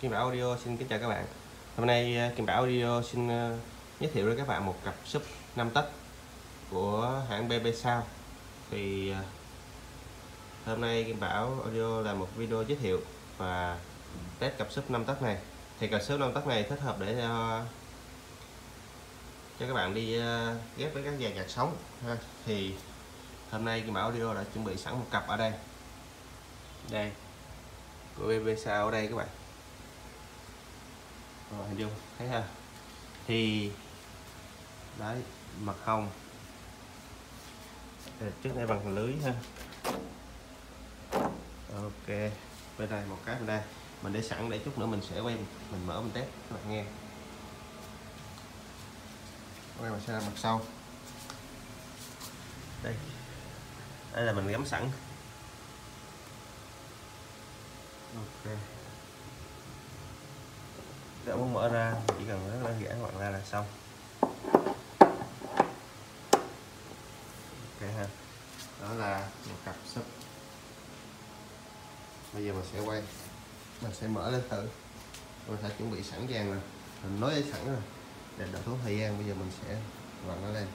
Kim Bảo Audio xin kính chào các bạn. Hôm nay à, Kim Bảo Audio xin à, giới thiệu với các bạn một cặp sub 5 tấc của hãng BB Sao thì à, hôm nay Kim Bảo Audio là một video giới thiệu và test cặp sub 5 tấc này. Thì cặp sub 5 tấc này thích hợp để cho cho các bạn đi ghép với các dàn nhạc sống. Ha. thì hôm nay Kim Bảo Audio đã chuẩn bị sẵn một cặp ở đây. Đây. Của BB Sao ở đây các bạn rồi hình dung, thấy ha? Thì, đấy, mặt hồng. Trước đây bằng lưới ha. Ok, bên đây một cái bên đây. Mình để sẵn để chút nữa mình sẽ quay, mình mở mình test các bạn nghe. Quay mình sẽ ra mặt sau. Đây. Đây là mình gắm sẵn. Ok sẽ muốn mở ra, chỉ cần rất đơn giản gọn ra là xong. Ok ha. Đó là một cặp sub. Bây giờ mình sẽ quay. Mình sẽ mở lên thử. Mình đã chuẩn bị sẵn sàng rồi. Mình nói sẵn rồi. Để đỡ tốn thời gian, bây giờ mình sẽ vặn nó lên.